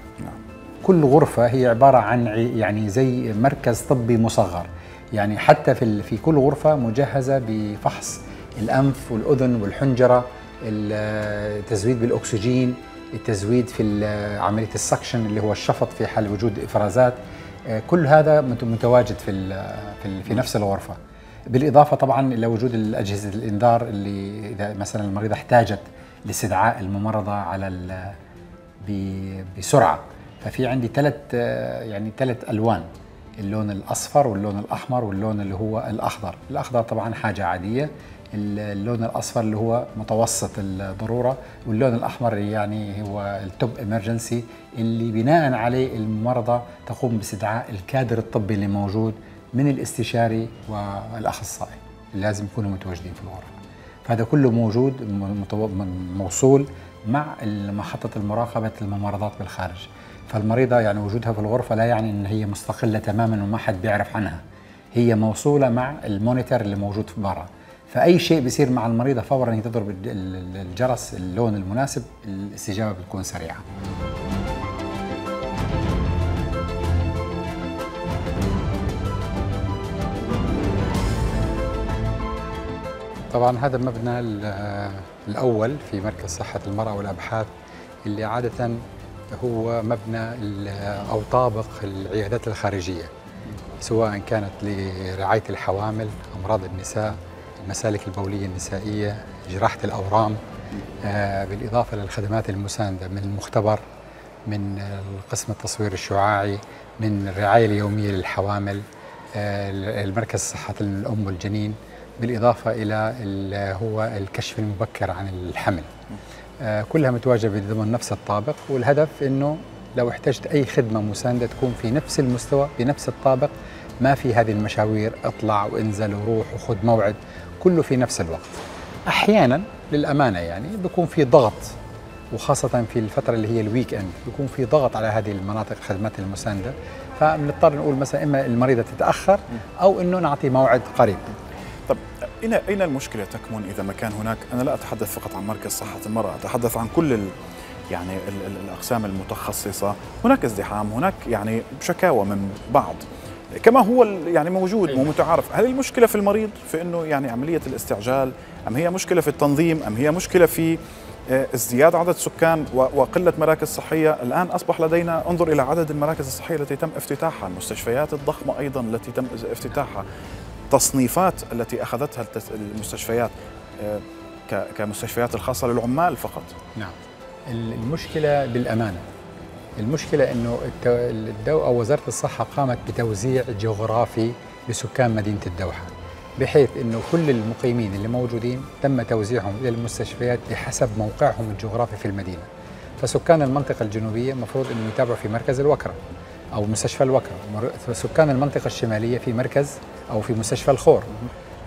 كل غرفة هي عبارة عن يعني زي مركز طبي مصغر. يعني حتى في ال- في كل غرفة مجهزة بفحص الأنف والأذن والحنجرة التزويد بالأكسجين التزويد في عملية ال suction اللي هو الشفط في حال وجود إفرازات. آه، كل هذا مت- متواجد في ال- في, في نفس الغرفة. بالإضافة طبعا إلى وجود الأجهزة الإنذار اللي إذا مثلا المريضة احتاجت لاستدعاء الممرضة على بسرعة. ففي عندي ثلاث يعني ثلاث ألوان اللون الأصفر واللون الأحمر واللون اللي هو الأخضر. الأخضر طبعا حاجة عادية اللون الأصفر اللي هو متوسط الضرورة واللون الأحمر يعني هو التوب امرجنسي اللي بناء عليه الممرضه تقوم باستدعاء الكادر الطبي اللي موجود من الاستشاري والأخصائي. اللي لازم يكونوا متواجدين في الغرفة. فهذا كله موجود موصول مع محطة المراقبة الممرضات بالخارج. فالمريضة يعني وجودها في الغرفة لا يعني أن هي مستقلة تماما وما حد بيعرف عنها. هي موصولة مع المونيتور اللي موجود في برا. فأي شيء بيصير مع المريضة فورا هي تضرب الج- ال- الجرس اللون المناسب الاستجابة بتكون سريعة. طبعا هذا مبنى ال- الأول في مركز صحة المرأة والأبحاث اللي عادة هو مبنى أو طابق العيادات الخارجية سواء كانت لرعاية الحوامل أمراض النساء المسالك البولية النسائية جراحة الأورام آه، بالإضافة للخدمات المساندة من المختبر من قسم التصوير الشعاعي من الرعاية اليومية للحوامل آه، المركز صحة الأم والجنين بالإضافة إلى هو الكشف المبكر عن الحمل. كلها متواجدة ضمن نفس الطابق والهدف أنه لو احتجت أي خدمة مساندة تكون في نفس المستوى بنفس الطابق ما في هذه المشاوير اطلع وانزل وروح وخذ موعد كله في نفس الوقت. أحيانا للأمانة يعني بيكون في ضغط وخاصة في الفترة اللي هي ال weekend بيكون في ضغط على هذه المناطق الخدمات المساندة فبنضطر نقول مثلا إما المريضة تتأخر أو إنه نعطي موعد قريب. أين أين المشكلة تكمن إذا ما كان هناك؟ أنا لا أتحدث فقط عن مركز صحة المرأة أتحدث عن كل ال يعني ال ال الأقسام المتخصصة. هناك ازدحام هناك يعني شكاوى من بعض. كما هو يعني موجود ومتعارف. هل المشكلة في المريض في أنه يعني عملية الاستعجال؟ أم هي مشكلة في التنظيم؟ أم هي مشكلة في آه، ازدياد عدد سكان وقلة مراكز صحية؟ الآن أصبح لدينا انظر إلى عدد المراكز الصحية التي تم افتتاحها المستشفيات الضخمة أيضا التي تم افتتاحها. تصنيفات التي أخذتها المستشفيات آه، كمستشفيات الخاصة للعمال فقط. نعم. المشكلة بالأمانة. المشكلة أنه الدو أو وزارة الصحة قامت بتوزيع جغرافي لسكان مدينة الدوحة بحيث أنه كل المقيمين اللي موجودين تم توزيعهم إلى المستشفيات بحسب موقعهم الجغرافي في المدينة. فسكان المنطقة الجنوبية مفروض أنهم يتابعوا في مركز الوكرة أو مستشفى الوكرة. سكان المنطقة الشمالية في مركز أو في مستشفى الخور.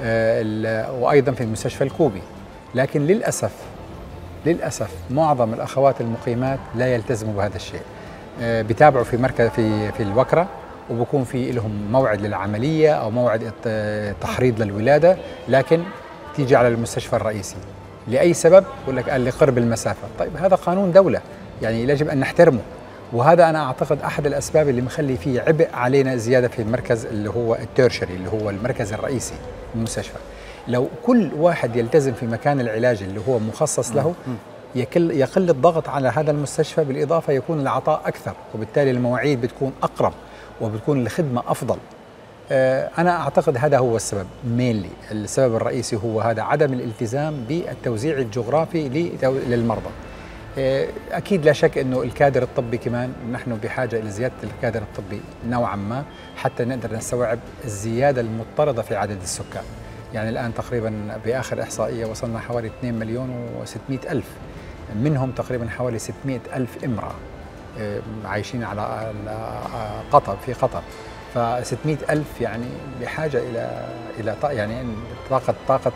آه، وأيضا في المستشفى الكوبي. لكن للأسف للأسف معظم الأخوات المقيمات لا يلتزموا بهذا الشيء. آه، بيتابعوا في مركز في في الوكرة وبكون في لهم موعد للعملية أو موعد تحريض للولادة. لكن تيجي على المستشفى الرئيسي. لأي سبب؟ يقول لك قال لقرب المسافة. طيب هذا قانون دولة. يعني يجب أن نحترمه. وهذا أنا أعتقد أحد الأسباب اللي مخلي فيه عبء علينا زيادة في المركز اللي هو التيرشري اللي هو المركز الرئيسي المستشفى لو كل واحد يلتزم في مكان العلاج اللي هو مخصص له يقل يقل الضغط على هذا المستشفى بالإضافة يكون العطاء أكثر وبالتالي المواعيد بتكون أقرب وبتكون الخدمة أفضل. آه، أنا أعتقد هذا هو السبب مينلي السبب الرئيسي هو هذا عدم الالتزام بالتوزيع الجغرافي للمرضى. أكيد لا شك إنه الكادر الطبي كمان نحن بحاجة إلى زيادة الكادر الطبي نوعا ما حتى نقدر نستوعب الزيادة المضطردة في عدد السكان. يعني الآن تقريبا بآخر إحصائية وصلنا حوالي 2 مليون و600 ألف منهم تقريبا حوالي 600 ألف امرأة آه، عايشين على قطر في قطر. ف 600 ألف يعني بحاجة إلى إلى يعني طاقة طاقة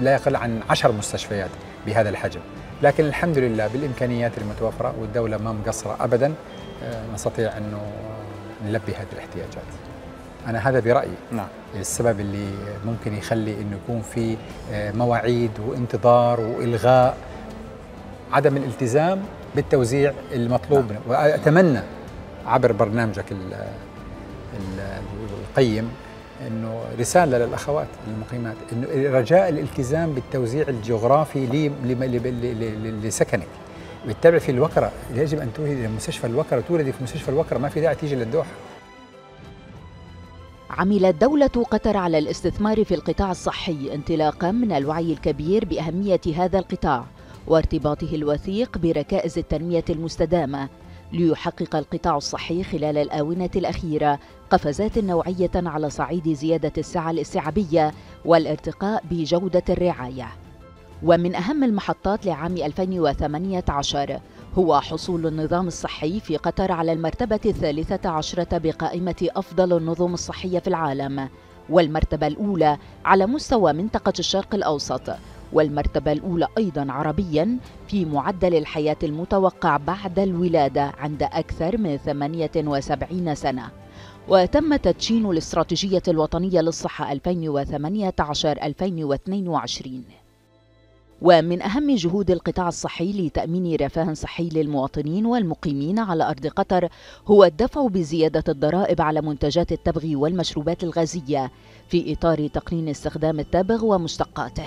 لا يقل عن 10 مستشفيات بهذا الحجم. لكن الحمد لله بالإمكانيات المتوفرة والدولة ما مقصرة أبدا آه، نستطيع أنه نلبي هذه الاحتياجات أنا هذا برأيي نعم. السبب اللي ممكن يخلي أنه يكون في آه، مواعيد وانتظار وإلغاء عدم الالتزام بالتوزيع المطلوب نعم. وأتمنى عبر برنامجك القيم إنه رسالة للأخوات المقيمات إنه رجاء الالتزام بالتوزيع الجغرافي لسكنك. بالتابع في الوكرة يجب أن تولد إلى مستشفى الوكرة تولدي في مستشفى الوكرة ما في داعي تيجي للدوحة. عملت دولة قطر على الاستثمار في القطاع الصحي انطلاقا من الوعي الكبير بأهمية هذا القطاع وارتباطه الوثيق بركائز التنمية المستدامة. ليحقق القطاع الصحي خلال الآونة الأخيرة قفزات نوعية على صعيد زيادة السعة الاستيعابية والارتقاء بجودة الرعاية. ومن أهم المحطات لعام 2018 هو حصول النظام الصحي في قطر على المرتبة الثالثة عشرة بقائمة أفضل النظم الصحية في العالم والمرتبة الأولى على مستوى منطقة الشرق الأوسط والمرتبة الأولى أيضا عربيا في معدل الحياة المتوقع بعد الولادة عند أكثر من 78 سنة. وتم تدشين الاستراتيجية الوطنية للصحة 2018-2022 ومن أهم جهود القطاع الصحي لتأمين رفاه صحي للمواطنين والمقيمين على أرض قطر هو الدفع بزيادة الضرائب على منتجات التبغ والمشروبات الغازية في إطار تقنين استخدام التبغ ومشتقاته.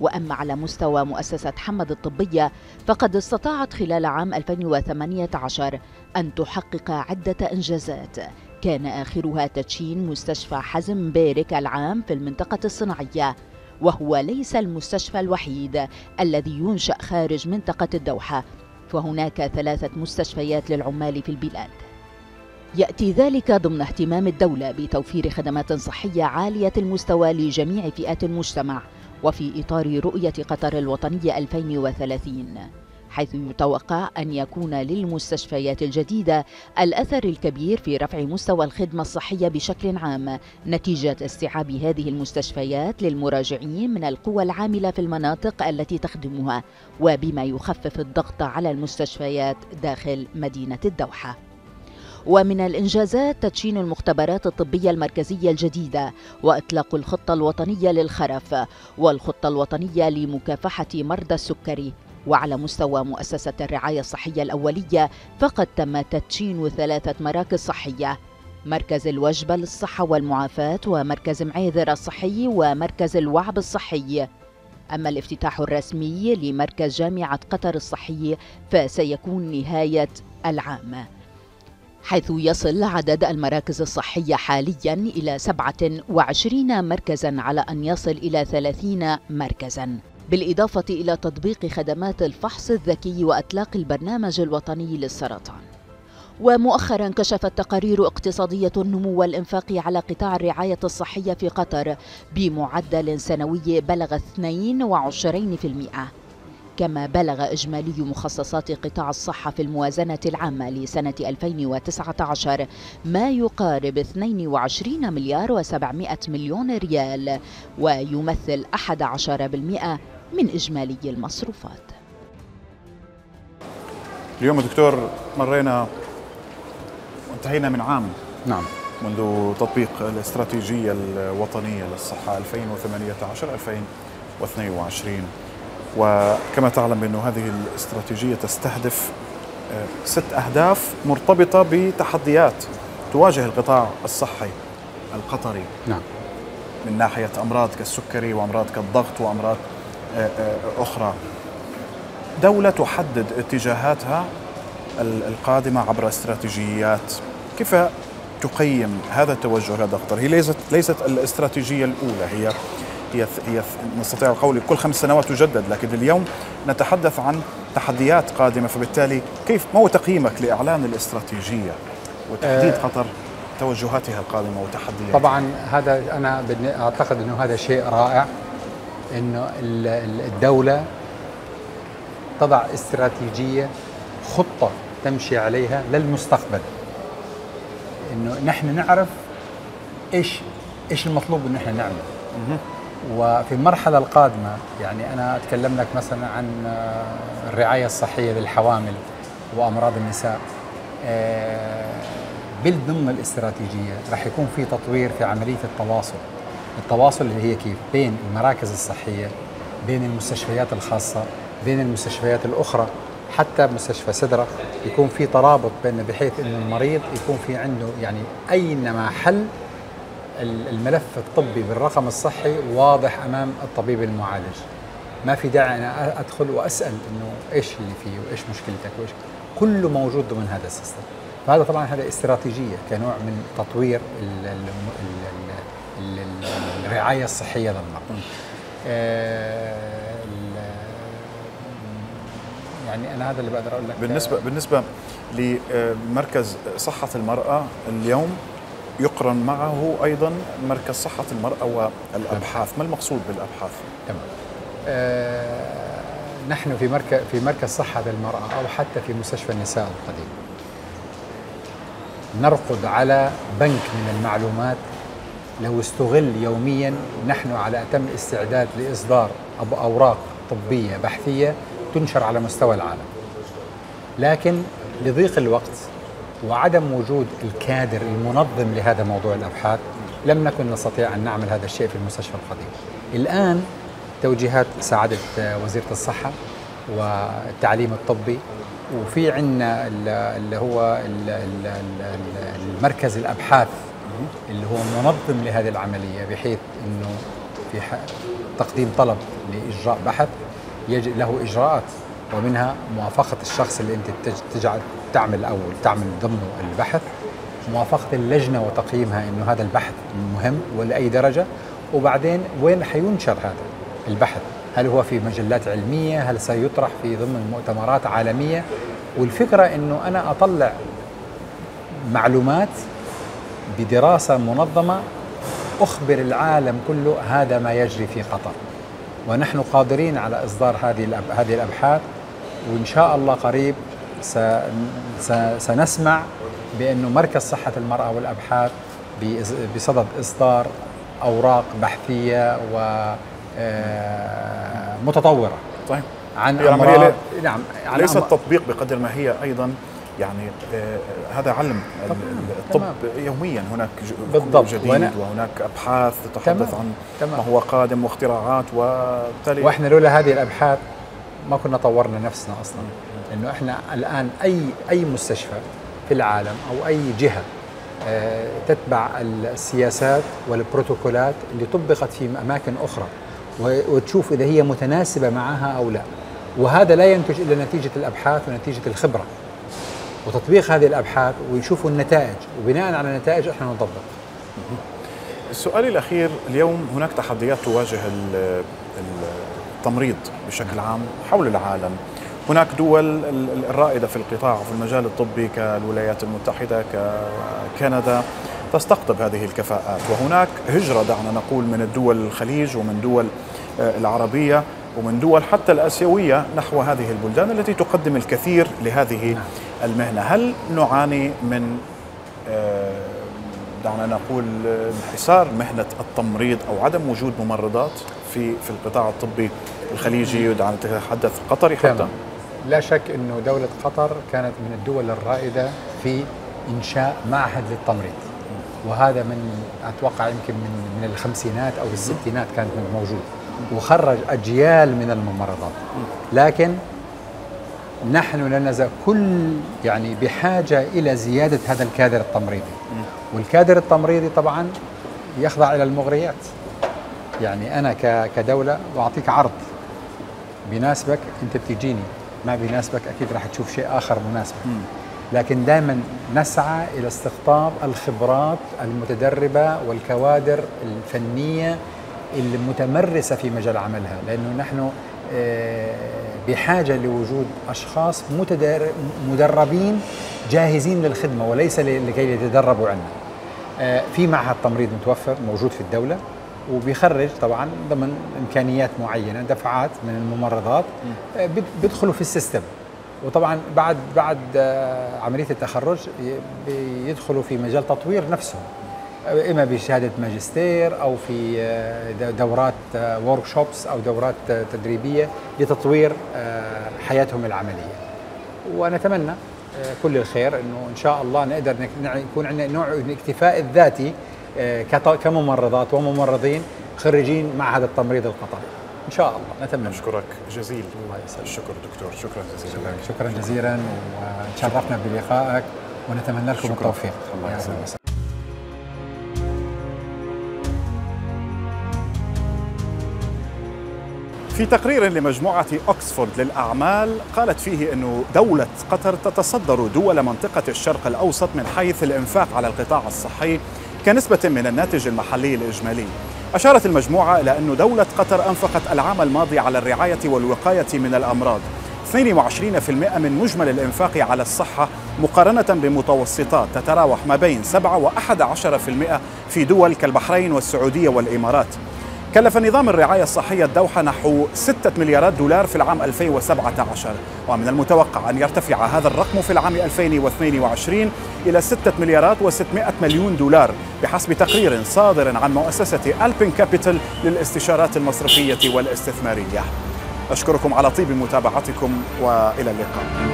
وأما على مستوى مؤسسة حمد الطبية فقد استطاعت خلال عام 2018 أن تحقق عدة إنجازات. كان آخرها تدشين مستشفى حزم بيرك العام في المنطقة الصناعية وهو ليس المستشفى الوحيد الذي ينشأ خارج منطقة الدوحة فهناك ثلاثة مستشفيات للعمال في البلاد. يأتي ذلك ضمن اهتمام الدولة بتوفير خدمات صحية عالية المستوى لجميع فئات المجتمع وفي إطار رؤية قطر الوطنية 2030 حيث يتوقع أن يكون للمستشفيات الجديدة الأثر الكبير في رفع مستوى الخدمة الصحية بشكل عام نتيجة استيعاب هذه المستشفيات للمراجعين من القوى العاملة في المناطق التي تخدمها وبما يخفف الضغط على المستشفيات داخل مدينة الدوحة. ومن الإنجازات تدشين المختبرات الطبية المركزية الجديدة وإطلاق الخطة الوطنية للخرف والخطة الوطنية لمكافحة مرضى السكري. وعلى مستوى مؤسسة الرعاية الصحية الأولية فقد تم تدشين ثلاثة مراكز صحية مركز الوجبة للصحة والمعافاة ومركز معيذر الصحي ومركز الوعب الصحي. أما الافتتاح الرسمي لمركز جامعة قطر الصحي فسيكون نهاية العام. حيث يصل عدد المراكز الصحية حاليا إلى 27 مركزا على أن يصل إلى 30 مركزا. بالإضافة إلى تطبيق خدمات الفحص الذكي وإطلاق البرنامج الوطني للسرطان. ومؤخرا كشفت تقارير اقتصادية النمو والإنفاق على قطاع الرعاية الصحية في قطر بمعدل سنوي بلغ 22% كما بلغ إجمالي مخصصات قطاع الصحة في الموازنة العامة لسنة 2019 ما يقارب 22 مليار و700 مليون ريال ويمثل 11% من إجمالي المصروفات. اليوم دكتور مرينا وانتهينا من عام. نعم. منذ تطبيق الاستراتيجية الوطنية للصحة 2018 2022 وكما تعلم بأن هذه الاستراتيجية تستهدف آه، ست أهداف مرتبطة بتحديات تواجه القطاع الصحي القطري. نعم. من ناحية أمراض كالسكري وأمراض كالضغط وأمراض آه، آه، أخرى. دولة تحدد اتجاهاتها القادمة عبر استراتيجيات. كيف تقيم هذا التوجه لدى قطر هي ليست ليست الاستراتيجية الأولى هي هي هي نستطيع القول كل خمس سنوات تجدد لكن اليوم نتحدث عن تحديات قادمة فبالتالي كيف ما هو تقييمك لإعلان الاستراتيجية وتحديد آه، قطر توجهاتها القادمة وتحدياتها؟ طبعا هذا أنا أعتقد إنه هذا شيء رائع إنه الدولة تضع استراتيجية خطة تمشي عليها للمستقبل. إنه نحن نعرف إيش إيش المطلوب ان إحنا نعمل. وفي المرحلة القادمة يعني أنا أتكلم لك مثلا عن آه، الرعاية الصحية للحوامل وأمراض النساء. آه، ضمن الاستراتيجية راح يكون في تطوير في عملية التواصل. التواصل اللي هي كيف؟ بين المراكز الصحية بين المستشفيات الخاصة بين المستشفيات الأخرى. حتى مستشفى سدرة يكون في ترابط بين بحيث إنه المريض يكون في عنده يعني أينما حل الملف الطبي بالرقم الصحي واضح أمام الطبيب المعالج. ما في داعي أنا أدخل وأسأل إنه إيش اللي فيه وإيش مشكلتك وإيش. كله موجود ضمن هذا السيستم. فهذا طبعا هذا استراتيجية كنوع من تطوير ال ال ال ال الرعاية الصحية للمرضى آه، يعني أنا هذا اللي بقدر أقول لك. بالنسبة بالنسبة لمركز صحة المرأة اليوم يقرن معه أيضا مركز صحة المرأة والأبحاث. ما المقصود بالأبحاث؟ تمام. آه نحن في مركز في مركز صحة المراه أو حتى في مستشفى النساء القديم. نرقد على بنك من المعلومات لو استغل يوميا نحن على أتم استعداد لإصدار أوراق طبية بحثية تنشر على مستوى العالم. لكن لضيق الوقت وعدم وجود الكادر المنظم لهذا موضوع الأبحاث لم نكن نستطيع أن نعمل هذا الشيء في المستشفى القديم. الآن توجيهات سعادة وزيرة الصحة والتعليم الطبي وفي عندنا اللي هو المركز الأبحاث اللي هو منظم لهذه العملية بحيث إنه في تقديم طلب لإجراء بحث له إجراءات ومنها موافقة الشخص اللي انت تجعل تعمل أو تعمل ضمنه البحث موافقة اللجنة وتقييمها إنه هذا البحث مهم ولأي درجة وبعدين وين حينشر هذا البحث؟ هل هو في مجلات علمية؟ هل سيطرح في ضمن مؤتمرات عالمية؟ والفكرة إنه أنا أطلع معلومات بدراسة منظمة أخبر العالم كله هذا ما يجري في قطر ونحن قادرين على إصدار هذه هذه الأبحاث وإن شاء الله قريب سنسمع بأنه مركز صحة المرأة والأبحاث بصدد إصدار أوراق بحثية و آه، متطورة طيب عن العملية نعم عن ليس التطبيق بقدر ما هي أيضا يعني آه هذا علم الطب تمام. يوميا هناك بالضبط جديد وأنا وهناك أبحاث تتحدث تمام. عن تمام. ما هو قادم واختراعات وبالتالي وإحنا لولا هذه الأبحاث ما كنا طورنا نفسنا أصلا. إنه إحنا الآن أي أي مستشفى في العالم أو أي جهة آه تتبع السياسات والبروتوكولات اللي طبقت في أماكن أخرى وتشوف إذا هي متناسبة معها أو لا. وهذا لا ينتج إلا نتيجة الأبحاث ونتيجة الخبرة. وتطبيق هذه الأبحاث ويشوفوا النتائج. وبناء على النتائج إحنا نطبق. السؤال الأخير اليوم هناك تحديات تواجه التمريض بشكل عام حول العالم. هناك دول الرائدة في القطاع وفي المجال الطبي كالولايات المتحدة ككندا تستقطب هذه الكفاءات. وهناك هجرة دعنا نقول من الدول الخليج ومن دول آه، العربية ومن دول حتى الآسيوية نحو هذه البلدان التي تقدم الكثير لهذه المهنة، هل نعاني من آه، دعنا نقول انحسار مهنة التمريض أو عدم وجود ممرضات في في القطاع الطبي الخليجي ودعنا نتحدث قطري حتى؟ لا شك إنه دولة قطر كانت من الدول الرائدة في إنشاء معهد للتمريض. وهذا من أتوقع يمكن من من الخمسينات أو الستينات كانت موجود. وخرج أجيال من الممرضات. لكن نحن لا نزال كل يعني بحاجة إلى زيادة هذا الكادر التمريضي. والكادر التمريضي طبعا يخضع إلى المغريات. يعني أنا كدولة بعطيك عرض. بيناسبك انت بتجيني. ما بيناسبك أكيد راح تشوف شيء آخر مناسب. لكن دائما نسعى إلى استقطاب الخبرات المتدربة والكوادر الفنية المتمرسة في مجال عملها. لأنه نحن آه، بحاجة لوجود أشخاص مدربين جاهزين للخدمة وليس لكي يتدربوا عندنا. آه، في معهد تمريض متوفر موجود في الدولة. وبيخرج طبعا ضمن إمكانيات معينة دفعات من الممرضات آه، بيدخلوا في ال system. وطبعا بعد بعد آه، عملية التخرج بيدخلوا في مجال تطوير نفسهم. إما بشهادة ماجستير أو في آه، دورات workshops أو دورات تدريبية لتطوير حياتهم العملية. ونتمنى كل الخير إنه إن شاء الله نقدر يكون عندنا نوع الاكتفاء الذاتي كممرضات وممرضين خريجين معهد التمريض القطري إن شاء الله نتمنى. نشكرك جزيل. الله يسلمك. الشكر دكتور. شكرا جزيلا. شكرا, شكرا جزيلا. وتشرفنا بلقائك ونتمنى لكم التوفيق. الله يسلمك. في تقرير لمجموعة أكسفورد للأعمال قالت فيه أن دولة قطر تتصدر دول منطقة الشرق الأوسط من حيث الإنفاق على القطاع الصحي كنسبة من الناتج المحلي الإجمالي. أشارت المجموعة إلى أن دولة قطر أنفقت العام الماضي على الرعاية والوقاية من الأمراض. 22% من مجمل الإنفاق على الصحة مقارنة بمتوسطات تتراوح ما بين 7 و 11% في دول كالبحرين والسعودية والإمارات. كلف نظام الرعاية الصحية الدوحة نحو 6 مليارات دولار في العام 2017 ومن المتوقع أن يرتفع هذا الرقم في العام 2022 إلى 6 مليارات و600 مليون دولار بحسب تقرير صادر عن مؤسسة ألبين كابيتال للاستشارات المصرفية والاستثمارية. أشكركم على طيب متابعتكم وإلى اللقاء.